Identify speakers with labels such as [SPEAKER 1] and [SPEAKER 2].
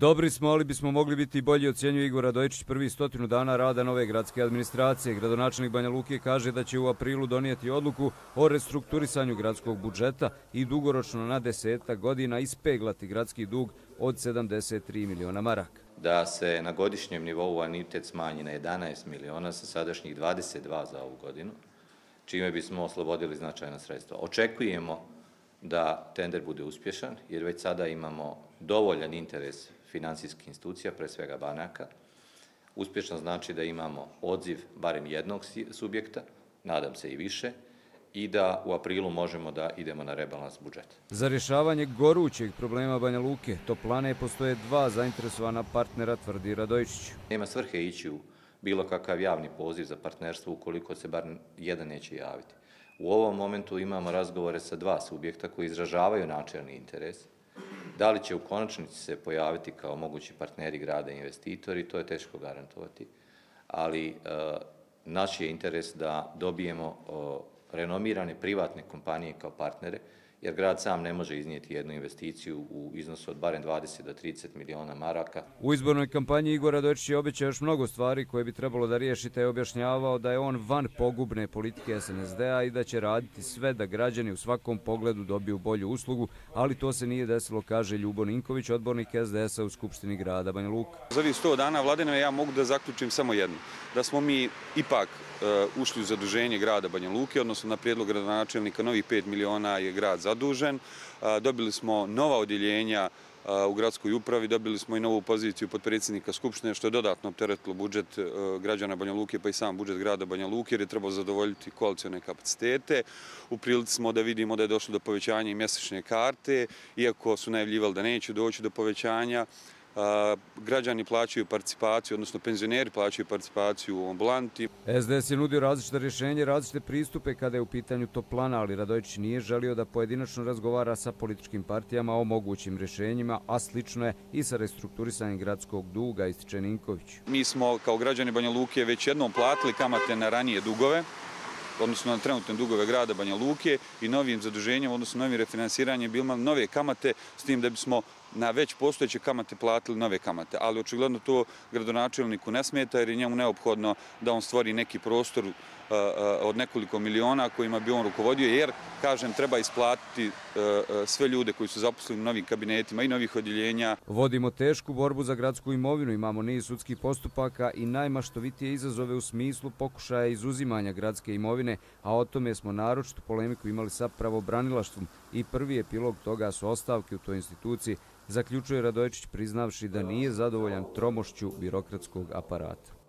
[SPEAKER 1] Dobri smo, ali bismo mogli biti bolji, ocjenjuje Igor Radojičić prvi stotinu dana rada nove gradske administracije. Gradonačelnik Banja Luke kaže da će u aprilu donijeti odluku o restrukturisanju gradskog budžeta i dugoročno na deseta godina ispeglati gradski dug od 73 miliona maraka.
[SPEAKER 2] Da se na godišnjem nivou anitet smanji na 11 miliona sa sadašnjih 22 za ovu godinu, čime bismo oslobodili značajna sredstva. Očekujemo da tender bude uspješan, jer već sada imamo dovoljan interes financijskih institucija, pre svega banaka. Uspješno znači da imamo odziv barem jednog subjekta, nadam se i više, i da u aprilu možemo da idemo na rebalans budžeta.
[SPEAKER 1] Za rješavanje gorućeg problema Banja Luke, to plane postoje dva zainteresovana partnera, tvrdi Radojičić.
[SPEAKER 2] Nema svrhe ići u bilo kakav javni poziv za partnerstvo ukoliko se bar jedan neće javiti. U ovom momentu imamo razgovore sa dva subjekta koji izražavaju načelni interes. Da li će u konačnici se pojaviti kao mogući partneri grada i investitori, to je teško garantovati. Ali eh, naš je interes da dobijemo eh, renomirane privatne kompanije kao partnere, jer grad sam ne može iznijeti jednu investiciju u iznosu od barem 20 do 30 miliona maraka.
[SPEAKER 1] U izbornoj kampanji Igor Radojičić je običao još mnogo stvari koje bi trebalo da riješite i objašnjavao da je on van pogubne politike SNSD-a i da će raditi sve da građani u svakom pogledu dobiju bolju uslugu, ali to se nije desilo, kaže Ljubo Ninković, odbornik SDS-a u Skupštini grada Banja Luka.
[SPEAKER 3] Za ovih 100 dana vladine ja mogu da zaključim samo jedno, da smo mi ipak e, ušli u zaduženje grada Banja Luke, odnosno na prijedlog gradonačelnika novih 5 miliona je grad zadužen. Dobili smo nova odjeljenja u gradskoj upravi, dobili smo i novu poziciju podpredsjednika Skupštine, što je dodatno opteretilo budžet e, građana Banja Luke, pa i sam budžet grada Banja Luke, jer je trebao zadovoljiti koalicijone kapacitete. U prilici smo da vidimo da je došlo do povećanja i mjesečne karte, iako su najavljivali da neće doći do povećanja građani plaćaju participaciju, odnosno penzioneri plaćaju participaciju u ambulanti.
[SPEAKER 1] SDS je nudio različite rješenje, različite pristupe kada je u pitanju to plana, ali Radojić nije želio da pojedinačno razgovara sa političkim partijama o mogućim rješenjima, a slično je i sa restrukturisanjem gradskog duga, ističe Ninković.
[SPEAKER 3] Mi smo kao građani Banja Luke već jednom platili kamate na ranije dugove, odnosno na trenutne dugove grada Banja Luke i novim zaduženjem, odnosno novim refinansiranjem, bilo nove kamate s tim da bismo na već postojeće kamate platili nove kamate. Ali očigledno to gradonačelniku ne smeta jer je njemu neophodno da on stvori neki prostor uh, uh, od nekoliko miliona kojima bi on rukovodio, jer, kažem, treba isplatiti uh, uh sve ljude koji su zaposleni u novim kabinetima i novih odjeljenja.
[SPEAKER 1] Vodimo tešku borbu za gradsku imovinu, imamo niz sudskih postupaka i najmaštovitije izazove u smislu pokušaja izuzimanja gradske imovine, a o tome smo naročitu polemiku imali sa pravobranilaštvom i prvi epilog toga su ostavke u toj instituciji, zaključuje Radojičić priznavši da nije zadovoljan tromošću birokratskog aparata.